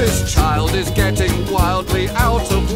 This child is getting wildly out of